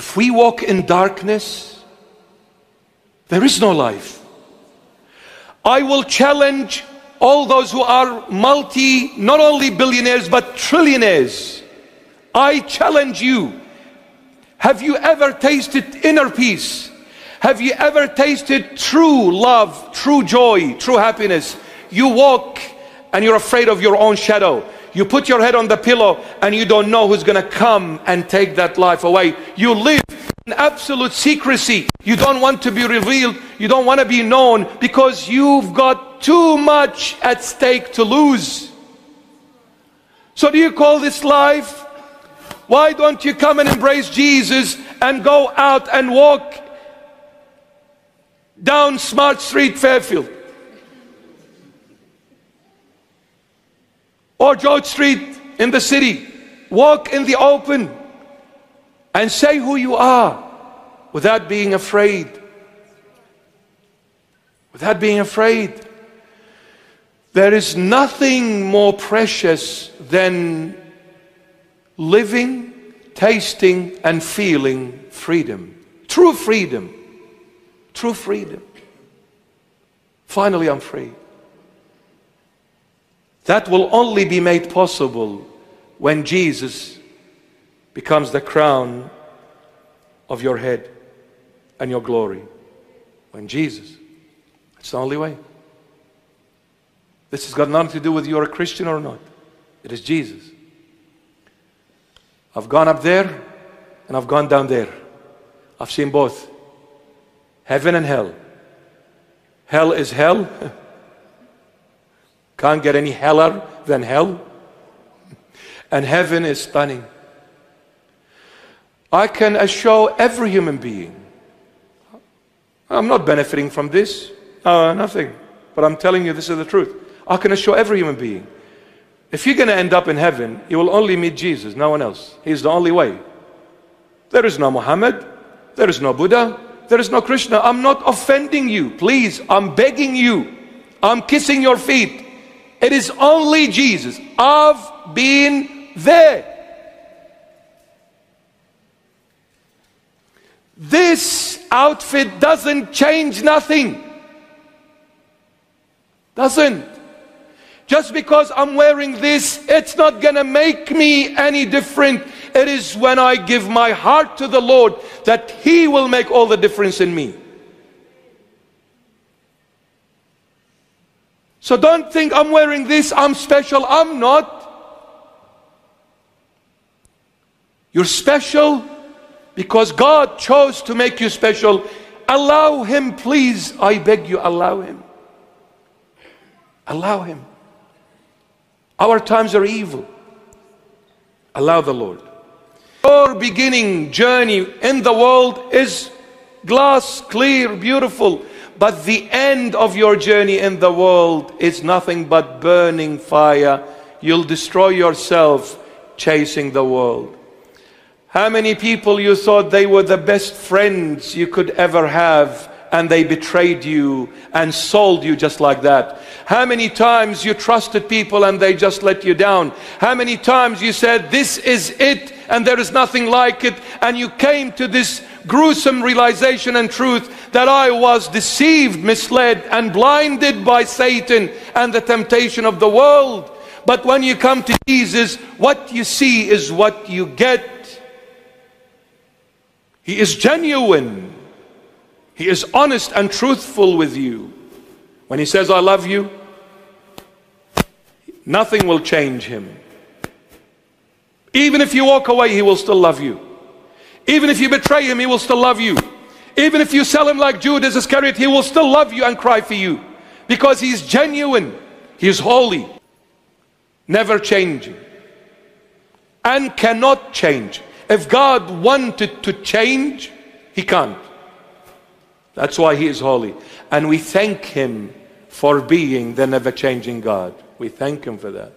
if we walk in darkness, there is no life. I will challenge all those who are multi, not only billionaires, but trillionaires. I challenge you. Have you ever tasted inner peace? Have you ever tasted true love, true joy, true happiness? You walk and you're afraid of your own shadow. You put your head on the pillow and you don't know who's going to come and take that life away. You live in absolute secrecy. You don't want to be revealed. You don't want to be known because you've got too much at stake to lose. So do you call this life? Why don't you come and embrace Jesus and go out and walk down Smart Street, Fairfield? Or George Street in the city. Walk in the open and say who you are without being afraid. Without being afraid. There is nothing more precious than living, tasting, and feeling freedom. True freedom. True freedom. Finally, I'm free. That will only be made possible when Jesus becomes the crown of your head and your glory. When Jesus. It's the only way. This has got nothing to do with you're a Christian or not. It is Jesus. I've gone up there and I've gone down there. I've seen both heaven and hell. Hell is hell. Can't get any heller than hell. And heaven is stunning. I can assure every human being. I'm not benefiting from this. Uh, nothing. But I'm telling you, this is the truth. I can assure every human being. If you're going to end up in heaven, you will only meet Jesus, no one else. He's the only way. There is no Muhammad. There is no Buddha. There is no Krishna. I'm not offending you. Please, I'm begging you. I'm kissing your feet. It is only Jesus. I've been there. This outfit doesn't change nothing. Doesn't. Just because I'm wearing this, it's not going to make me any different. It is when I give my heart to the Lord that He will make all the difference in me. So don't think I'm wearing this, I'm special. I'm not. You're special because God chose to make you special. Allow Him, please. I beg you, allow Him. Allow Him. Our times are evil. Allow the Lord. Your beginning journey in the world is glass clear, beautiful. But the end of your journey in the world is nothing but burning fire. You'll destroy yourself chasing the world. How many people you thought they were the best friends you could ever have and they betrayed you and sold you just like that? How many times you trusted people and they just let you down? How many times you said, This is it and there is nothing like it, and you came to this gruesome realization and truth that I was deceived, misled, and blinded by Satan and the temptation of the world. But when you come to Jesus, what you see is what you get. He is genuine. He is honest and truthful with you. When he says, I love you, nothing will change him. Even if you walk away, he will still love you. Even if you betray him, he will still love you. Even if you sell him like Judas Iscariot, he will still love you and cry for you. Because he's genuine. He is holy. Never changing. And cannot change. If God wanted to change, he can't. That's why he is holy. And we thank him for being the never changing God. We thank him for that.